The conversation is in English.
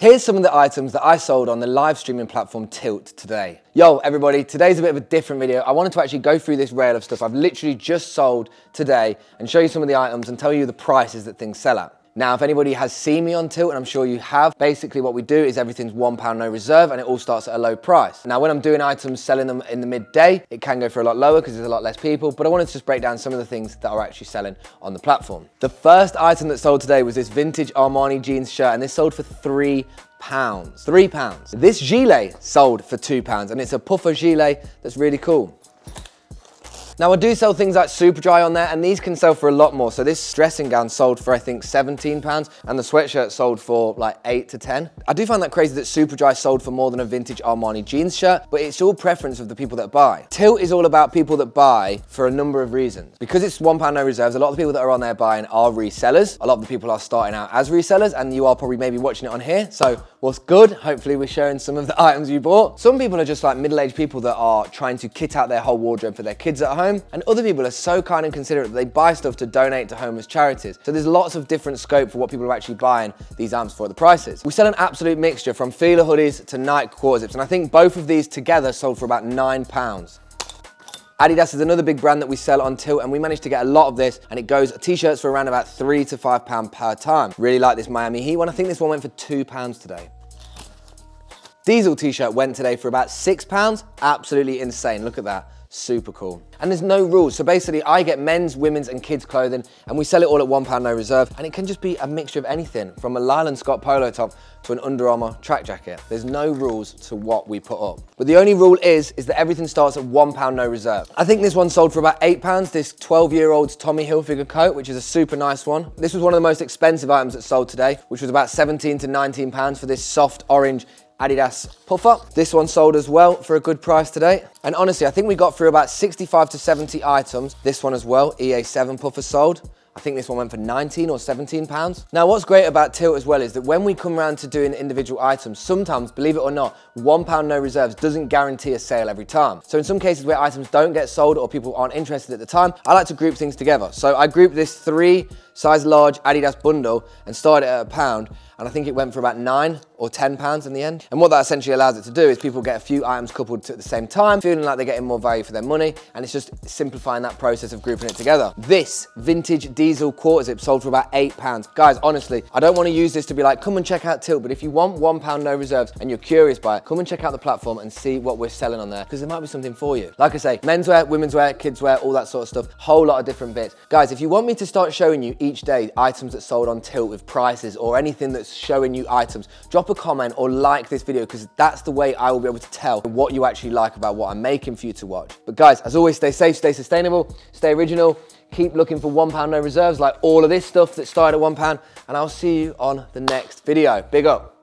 Here's some of the items that I sold on the live streaming platform Tilt today. Yo, everybody, today's a bit of a different video. I wanted to actually go through this rail of stuff I've literally just sold today and show you some of the items and tell you the prices that things sell at. Now, if anybody has seen me on Tilt, and I'm sure you have, basically what we do is everything's one pound no reserve and it all starts at a low price. Now, when I'm doing items, selling them in the midday, it can go for a lot lower because there's a lot less people, but I wanted to just break down some of the things that are actually selling on the platform. The first item that sold today was this vintage Armani jeans shirt, and this sold for three pounds. Three pounds. This gilet sold for two pounds, and it's a puffer gilet that's really cool. Now I do sell things like Superdry on there and these can sell for a lot more. So this dressing gown sold for I think 17 pounds and the sweatshirt sold for like eight to 10. I do find that crazy that Superdry sold for more than a vintage Armani jeans shirt, but it's all preference of the people that buy. Tilt is all about people that buy for a number of reasons. Because it's one pound no reserves, a lot of the people that are on there buying are resellers. A lot of the people are starting out as resellers and you are probably maybe watching it on here. So what's good? Hopefully we're sharing some of the items you bought. Some people are just like middle-aged people that are trying to kit out their whole wardrobe for their kids at home home. And other people are so kind and considerate that they buy stuff to donate to homeless charities. So there's lots of different scope for what people are actually buying these items for the prices. We sell an absolute mixture from Fila hoodies to Nike quarter zips. And I think both of these together sold for about nine pounds. Adidas is another big brand that we sell on Tilt and we managed to get a lot of this and it goes t-shirts for around about three to five pound per time. Really like this Miami Heat one. I think this one went for two pounds today. Diesel t-shirt went today for about six pounds. Absolutely insane. Look at that super cool. And there's no rules. So basically I get men's, women's and kids clothing and we sell it all at one pound no reserve. And it can just be a mixture of anything from a Lyle and Scott polo top to an Under Armour track jacket. There's no rules to what we put up. But the only rule is, is that everything starts at one pound no reserve. I think this one sold for about eight pounds, this 12 year old's Tommy Hilfiger coat, which is a super nice one. This was one of the most expensive items that sold today, which was about 17 to 19 pounds for this soft orange Adidas puffer. This one sold as well for a good price today. And honestly, I think we got through about 65 to 70 items. This one as well, EA7 puffer sold. I think this one went for 19 or 17 pounds. Now what's great about Tilt as well is that when we come around to doing individual items, sometimes, believe it or not, one pound no reserves doesn't guarantee a sale every time. So in some cases where items don't get sold or people aren't interested at the time, I like to group things together. So I grouped this three size large Adidas bundle and started at a pound and I think it went for about nine or 10 pounds in the end. And what that essentially allows it to do is people get a few items coupled at the same time, feeling like they're getting more value for their money, and it's just simplifying that process of grouping it together. This vintage diesel quarter zip sold for about eight pounds. Guys, honestly, I don't wanna use this to be like, come and check out Tilt, but if you want one pound no reserves and you're curious by it, come and check out the platform and see what we're selling on there, because there might be something for you. Like I say, menswear, women's wear, kids wear, all that sort of stuff, whole lot of different bits. Guys, if you want me to start showing you each day items that sold on Tilt with prices or anything that's showing you items items, drop a comment or like this video because that's the way I will be able to tell what you actually like about what I'm making for you to watch. But guys, as always, stay safe, stay sustainable, stay original, keep looking for one pound no reserves like all of this stuff that started at one pound and I'll see you on the next video. Big up.